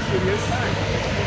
serious time.